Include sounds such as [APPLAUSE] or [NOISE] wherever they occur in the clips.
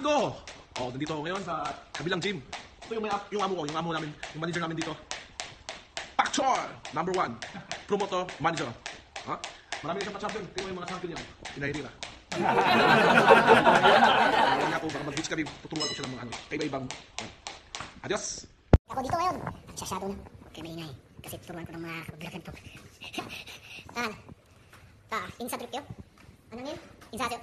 kapatid ko. Oh, nandito ako ngayon sa kabilang gym. Ito yung, may, yung amo ko, yung amo namin, yung manager namin dito. Pak number one. Promoter, manager. Ha? Marami na siyang pa-champion. Tingnan mo yung mga champion niya. Pinahirira. Ayan nga po, baka mag-beach kami, tuturuan ko siya ng mga ano, kaiba-ibang. Adios! Ako dito ngayon. Nagsasado na. Kayo maingay. Kasi tuturuan ko ng mga kabulakan to. [LAUGHS] Tan. Ta, insa trip yo? Ano yun? Insa trip?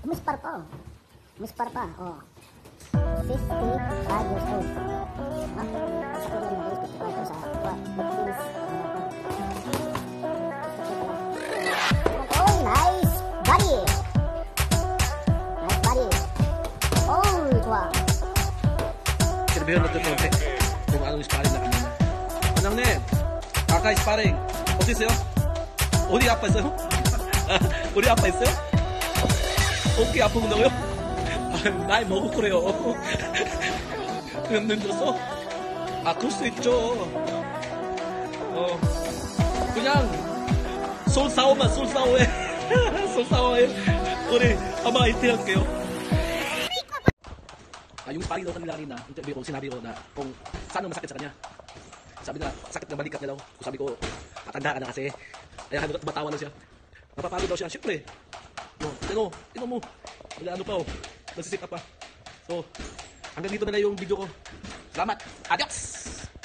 Umispar pa, oh. Umispar pa, oh. 55 years old. Ha? Siguro yung mga 55 ko sa. Oh, nice body! Nice body! Oh, wow! Sirbiyo na ito, Tonte. Kung anong sparring na kanina. Anong na eh? Kaka sparring. Odi sa'yo? Odi apa sa'yo? [LAUGHS] Odi apa sa'yo? 어깨 건가요? 아, 나이 먹고 그래요. 힘들었어? 아, 그럴 수 있죠. 어, 그냥 솔사오만 솔사오해. 솔사오해. 우리 아마 이태 할게요. Ah, yung sparring daw kanila kanina, interview ko, sinabi ko na kung saan ang masakit sa kanya. Sabi na, sakit ng balikat niya daw. Sabi ko, matanda ka na kasi. Kaya batawa na siya. Napapagod daw siya. Siyempre, no, tino, tino mo. Wala ano pa oh. Nagsisit pa. So, hanggang dito na lang yung video ko. Salamat. Adios!